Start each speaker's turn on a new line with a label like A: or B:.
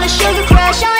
A: not a sugar crash. I ain't